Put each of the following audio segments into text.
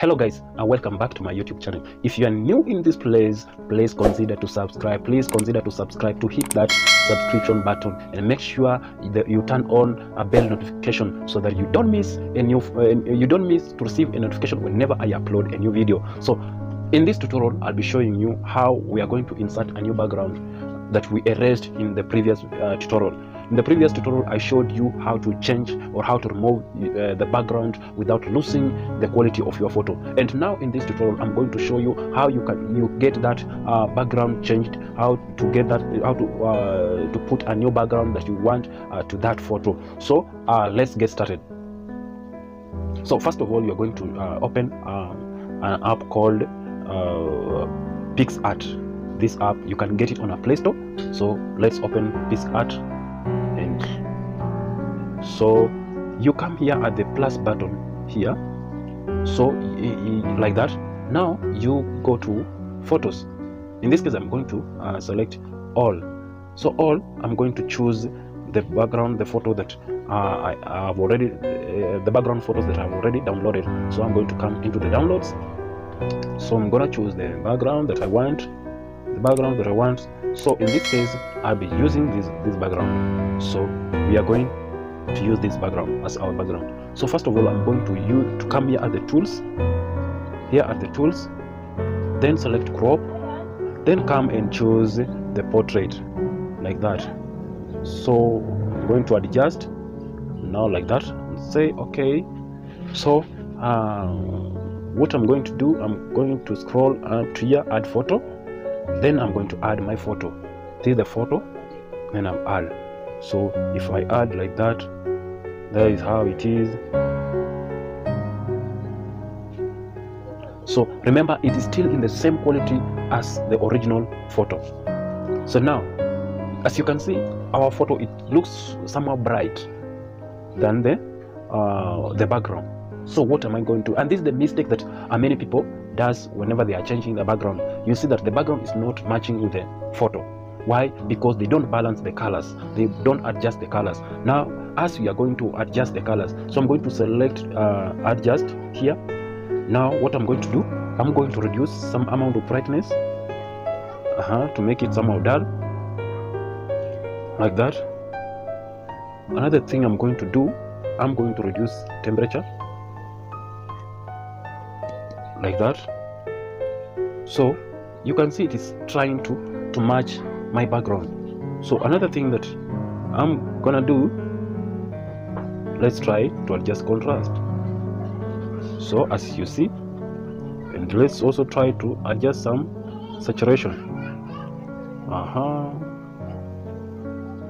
hello guys and welcome back to my youtube channel. If you are new in this place please consider to subscribe. Please consider to subscribe to hit that subscription button and make sure that you turn on a bell notification so that you don't miss a new uh, you don't miss to receive a notification whenever i upload a new video. So in this tutorial i'll be showing you how we are going to insert a new background that we erased in the previous uh, tutorial in the previous tutorial i showed you how to change or how to remove uh, the background without losing the quality of your photo. And now in this tutorial i'm going to show you how you can you get that uh, background changed how to get that how to uh, to put a new background that you want uh, to that photo. So uh, let's get started. So first of all you're going to uh, open an app called PixArt. This app you can get it on a play store. So let's open PixArt so you come here at the plus button here. So like that. Now you go to photos. In this case i'm going to uh, select all. So all i'm going to choose the background the photo that uh, I have already uh, the background photos that I've already downloaded. So I'm going to come into the downloads. So I'm gonna choose the background that I want the background that I want. So in this case I'll be using this this background. So we are going to use this background as our background. So first of all I'm going to use to come here at the tools here at the tools then select crop then come and choose the portrait like that. So I'm going to adjust now like that say okay. So uh, what I'm going to do I'm going to scroll up to here add photo then I'm going to add my photo. This is the photo? And I'm add so if I add like that that is how it is. So remember it is still in the same quality as the original photo. So now as you can see our photo it looks somewhat bright than the uh, the background. So what am i going to and this is the mistake that uh, many people does whenever they are changing the background. You see that the background is not matching with the photo why? Because they don't balance the colors. They don't adjust the colors. Now as we are going to adjust the colors so i'm going to select uh, adjust here. Now what i'm going to do i'm going to reduce some amount of brightness uh -huh, to make it somehow dull like that. Another thing i'm going to do i'm going to reduce temperature like that. So you can see it is trying to to match my background. So another thing that i'm gonna do let's try to adjust contrast. So as you see and let's also try to adjust some saturation. Uh-huh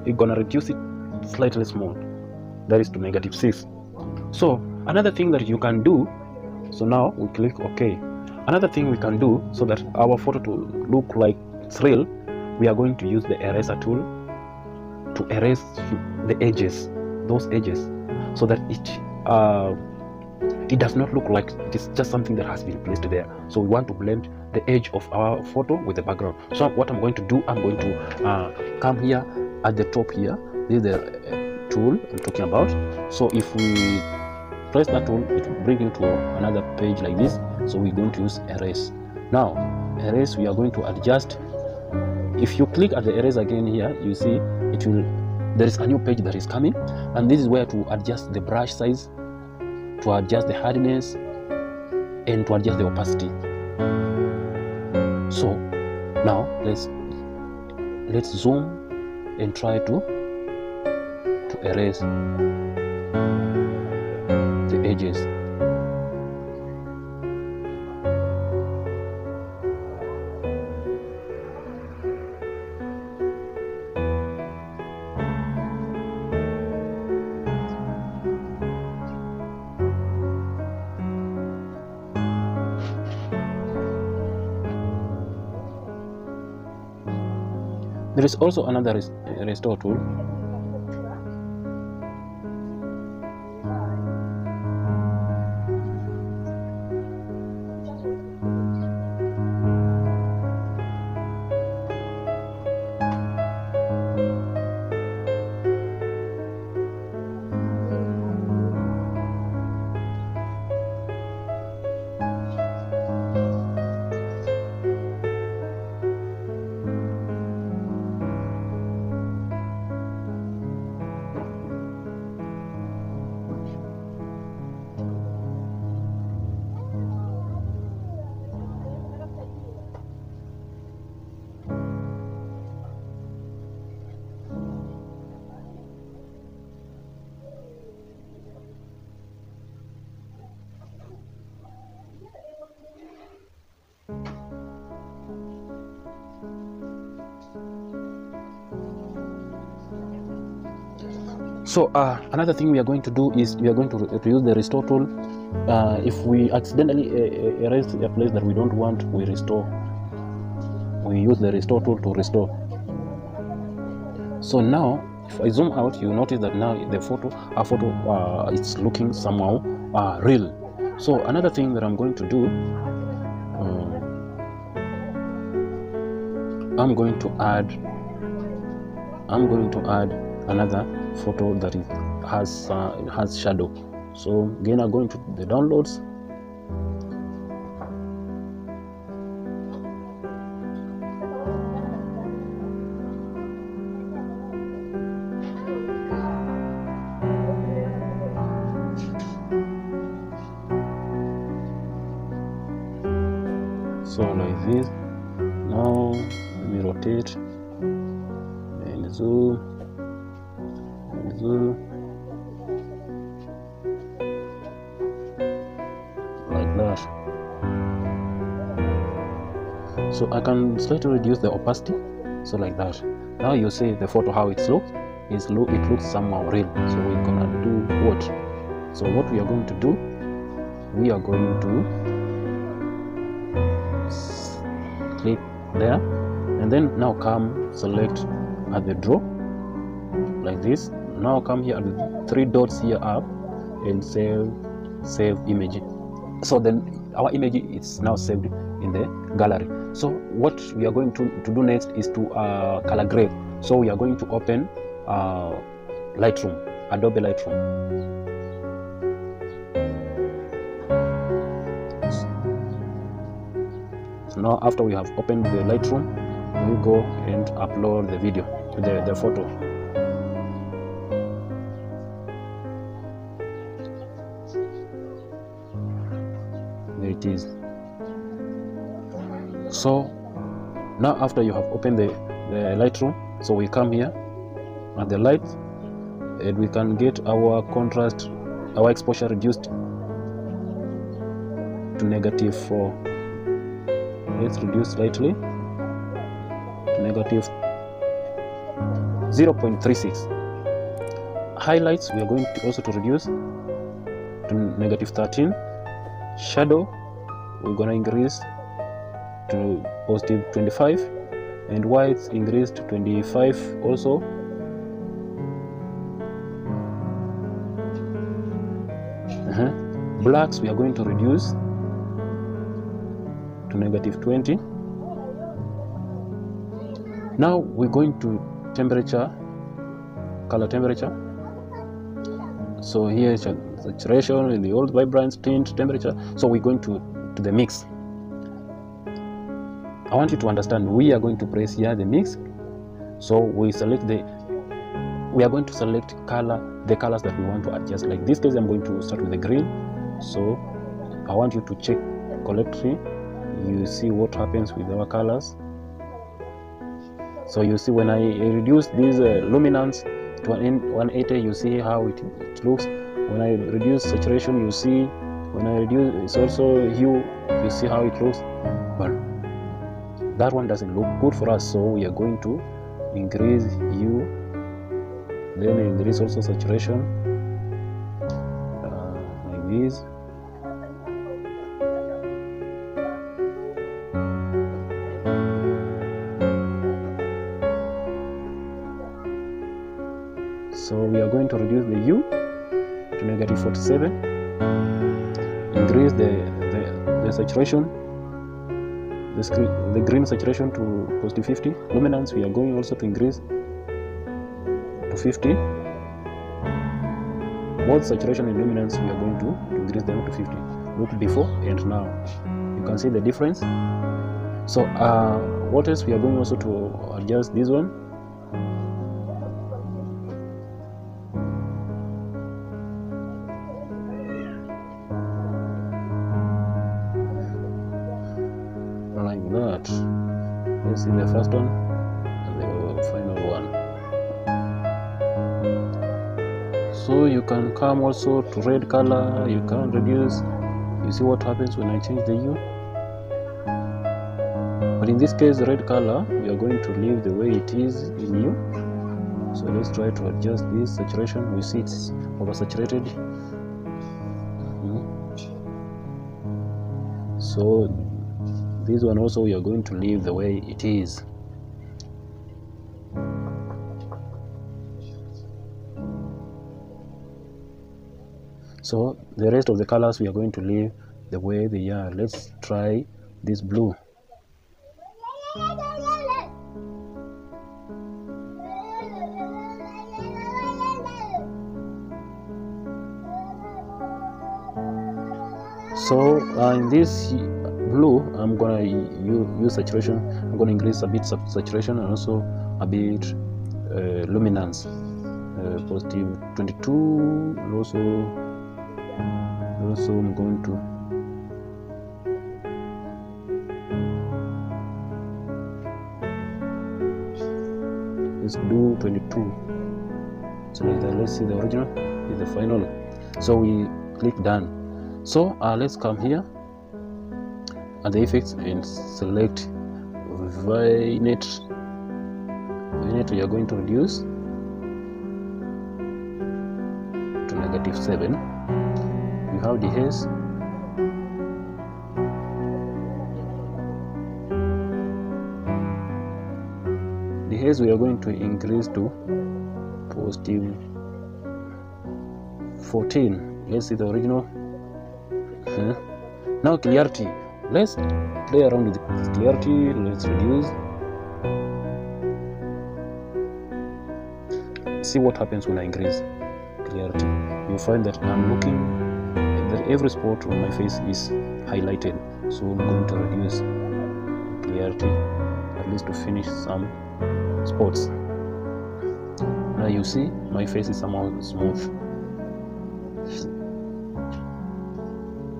you're gonna reduce it slightly small. That is to negative 6 so another thing that you can do so now we click ok another thing we can do so that our photo to look like it's real we are going to use the eraser tool to erase the edges those edges so that it uh, it does not look like it's just something that has been placed there. So we want to blend the edge of our photo with the background. So what i'm going to do i'm going to uh, come here at the top here. This is the uh, tool i'm talking about. So if we press that tool it will bring you to another page like this. So we're going to use erase. Now erase we are going to adjust if you click at the erase again here you see it will there is a new page that is coming and this is where to adjust the brush size to adjust the hardness and to adjust the opacity. So now let's let's zoom and try to to erase the edges there is also another uh, restore tool so uh, another thing we are going to do is we are going to, to use the restore tool. Uh, if we accidentally uh, erase a place that we don't want we restore. We use the restore tool to restore. So now if i zoom out you notice that now the photo our photo uh, it's looking somehow uh, real. So another thing that i'm going to do um, i'm going to add i'm going to add another photo that it has uh, has shadow. So again i'm going to the downloads. So like this so i can slightly reduce the opacity so like that. Now you see the photo how it looks. Is it looks somehow real. So we're gonna do what? So what we are going to do we are going to click there and then now come select at the draw like this. Now come here at the three dots here up and save save image so then our image is now saved in the gallery. So what we are going to, to do next is to uh, color grade. So we are going to open uh, lightroom adobe lightroom. So now after we have opened the lightroom we go and upload the video the, the photo it is so now after you have opened the, the lightroom so we come here at the light and we can get our contrast our exposure reduced to negative 4 let's reduce slightly to negative 0.36 highlights we are going to also to reduce to negative 13 shadow we're to increase to positive 25 and whites increased to 25 also. Uh-huh. blacks we are going to reduce to negative 20 now we're going to temperature color temperature. So here is saturation in the old vibrance tint temperature. So we're going to to the mix. I want you to understand we are going to press here the mix. So we select the we are going to select color the colors that we want to adjust. Like this case i'm going to start with the green. So i want you to check correctly you see what happens with our colors. So you see when i reduce this uh, luminance to an 180 you see how it, it looks. When i reduce saturation you see when i reduce it's also hue you see how it looks. But that one doesn't look good for us so we are going to increase hue then increase also saturation uh, like this. So we are going to reduce the hue to negative 47 increase the the, the saturation the, screen, the green saturation to positive 50 luminance we are going also to increase to 50 both saturation and luminance we are going to, to increase them to 50 look before and now. You can see the difference. So uh, what else we are going also to adjust this one so you can come also to red color you can reduce. You see what happens when i change the hue? But in this case red color we are going to leave the way it is in hue. So let's try to adjust this saturation. We see it's oversaturated. Mhm. so this one also we are going to leave the way it is so the rest of the colors we are going to leave the way they are. Let's try this blue. So uh, in this blue i'm gonna use, saturation. I'm gonna increase a bit sat- saturation and also a bit uh, luminance. Uh, positive 22 and also also i'm going to. Let's do 22 so let's see the original. Is the final. So we click done. So uh, let's come here. At the effects and select vignette vignette we are going to reduce to negative 7 you have the haze the haze we are going to increase to positive 14 let's see the original Huh? now clarity. Let's play around with clarity. Let's reduce. See what happens when i increase clarity. You find that i'm looking that every spot on my face is highlighted. So i'm going to reduce clarity at least to finish some spots now you see my face is somehow smooth.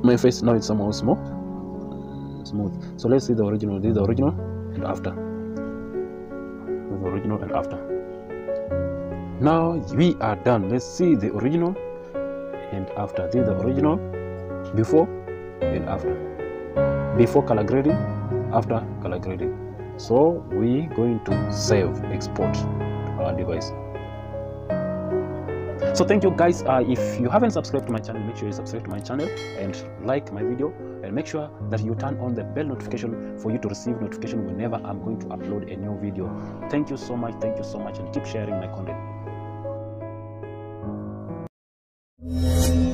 My face now it's somehow smooth smooth. So let's see the original this is the original and after. The original and after. Now we are done. Let's see the original and after. This is the original before and after. Before color grading after color grading. So we going to save export our device. So thank you guys. Uh, if you haven't subscribed to my channel make sure you subscribe to my channel and like my video and make sure that you turn on the bell notification for you to receive notification whenever i'm going to upload a new video. Thank you so much. Thank you so much and keep sharing my content Thank you.